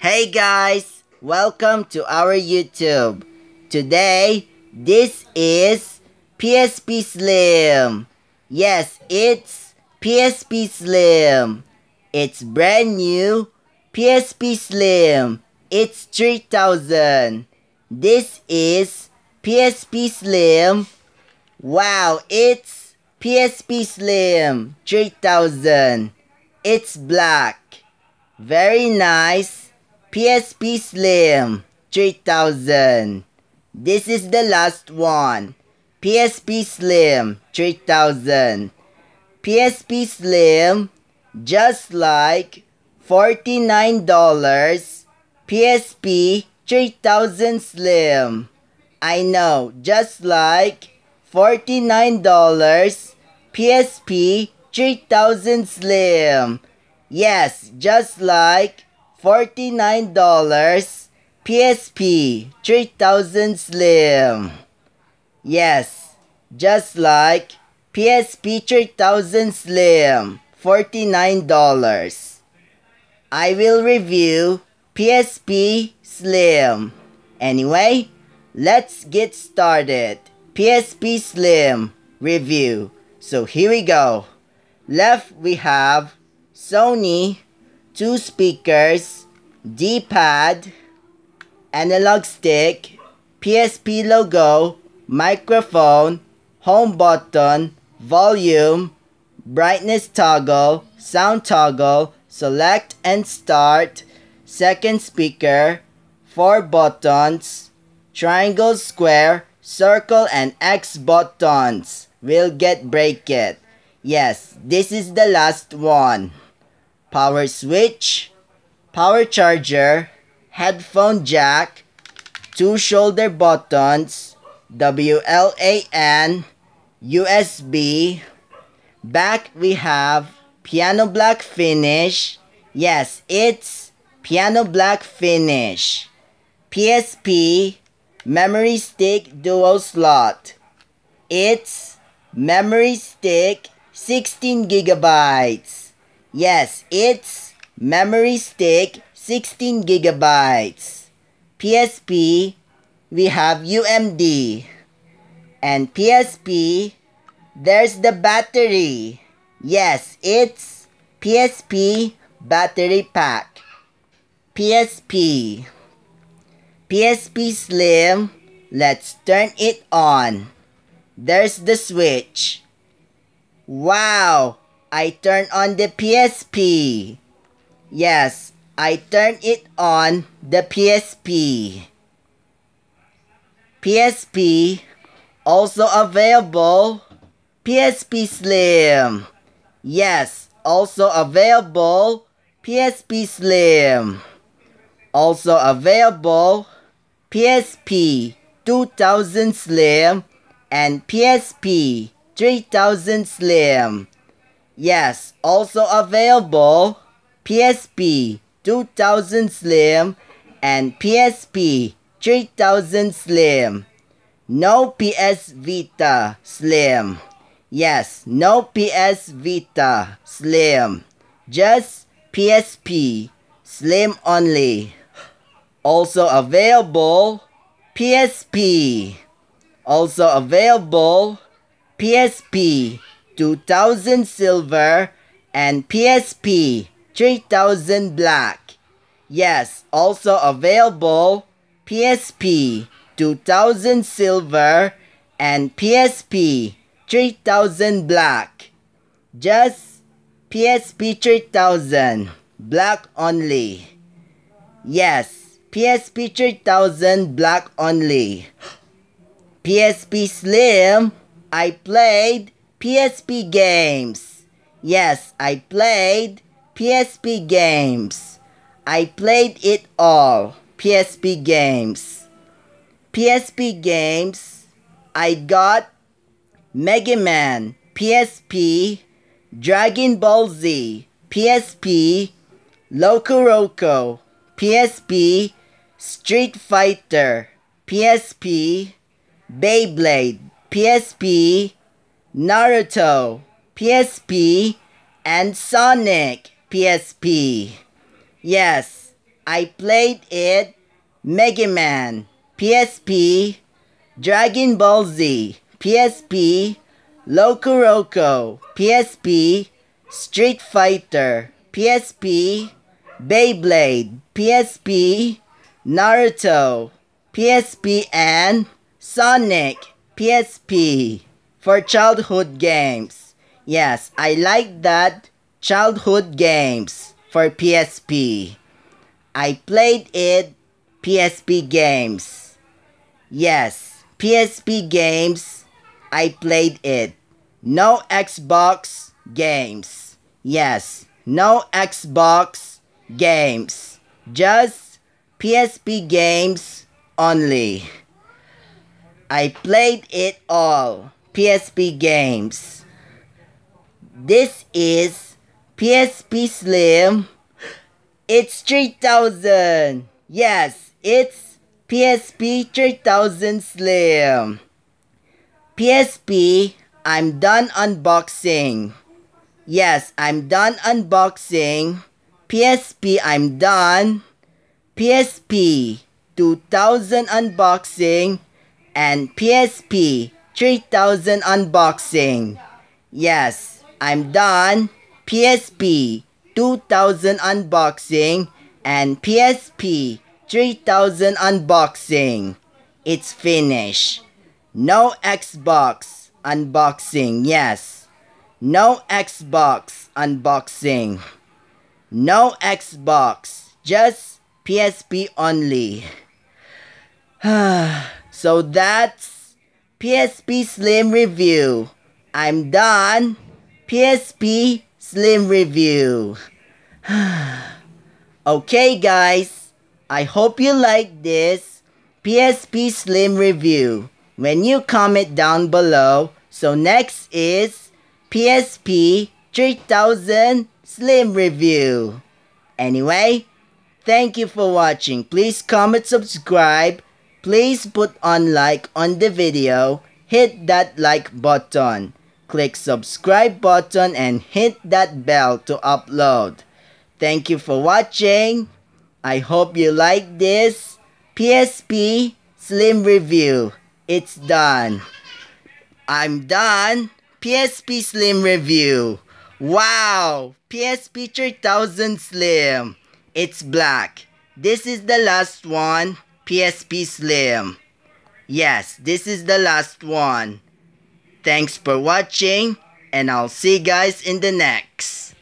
Hey guys, welcome to our YouTube. Today, this is PSP Slim. Yes, it's PSP Slim. It's brand new PSP Slim. It's 3000. This is PSP Slim. Wow, it's PSP Slim 3000. It's black. Very nice. PSP Slim 3000. This is the last one. PSP Slim 3000. PSP Slim just like $49 PSP 3000 Slim. I know, just like $49 PSP 3000 Slim. Yes, just like $49 PSP 3000 Slim. Yes, just like PSP 3000 Slim $49. I will review PSP Slim. Anyway, let's get started. PSP Slim review. So here we go. Left we have Sony two speakers, D-pad, analog stick, PSP logo, microphone, home button, volume, brightness toggle, sound toggle, select and start, second speaker, four buttons, triangle, square, circle, and X buttons. We'll get break it. Yes, this is the last one power switch, power charger, headphone jack, two shoulder buttons, WLAN, USB. Back we have piano black finish. Yes, it's piano black finish. PSP memory stick dual slot. It's memory stick 16 gigabytes. Yes, it's memory stick 16 gigabytes. PSP, we have UMD. And PSP, there's the battery. Yes, it's PSP battery pack. PSP. PSP Slim, let's turn it on. There's the switch. Wow, I turn on the PSP. Yes, I turn it on the PSP. PSP also available PSP Slim. Yes, also available PSP Slim. Also available PSP 2000 Slim and PSP 3000 Slim. Yes, also available PSP 2000 Slim and PSP 3000 Slim. No PS Vita Slim. Yes, no PS Vita Slim. Just PSP Slim only. Also available PSP. Also available PSP 2000 silver, and PSP 3000 black. Yes, also available PSP 2000 silver and PSP 3000 black. Just PSP 3000 black only. Yes, PSP 3000 black only. PSP Slim, I played PSP games. Yes, I played PSP games. I played it all. PSP games. PSP games. I got Mega Man, PSP, Dragon Ball Z, PSP, Loco Roco, PSP, Street Fighter, PSP, Beyblade, PSP, Naruto, PSP, and Sonic, PSP. Yes, I played it. Mega Man, PSP, Dragon Ball Z, PSP, Loco PSP, Street Fighter, PSP, Beyblade, PSP, Naruto, PSP, and Sonic, PSP for childhood games. Yes, I like that childhood games for PSP. I played it PSP games. Yes, PSP games. I played it. No Xbox games. Yes, no Xbox games. Just PSP games only. I played it all. PSP games. This is PSP Slim. It's 3000. Yes, it's PSP 3000 Slim. PSP, I'm done unboxing. Yes, I'm done unboxing. PSP, I'm done. PSP 2000 unboxing and PSP 3000 unboxing. Yes, I'm done. PSP 2000 unboxing and PSP 3000 unboxing. It's finished. No Xbox unboxing. Yes. No Xbox unboxing. No Xbox. Just PSP only. so that's PSP Slim review. I'm done. PSP Slim review. okay guys, I hope you like this PSP Slim review. When you comment down below, so next is PSP 3000 Slim review. Anyway, thank you for watching. Please comment, subscribe. Please put on like on the video. Hit that like button. Click subscribe button and hit that bell to upload. Thank you for watching. I hope you like this PSP Slim review. It's done. I'm done. PSP Slim review. Wow! PSP 3000 Slim. It's black. This is the last one. PSP Slim. Yes, this is the last one. Thanks for watching and I'll see you guys in the next.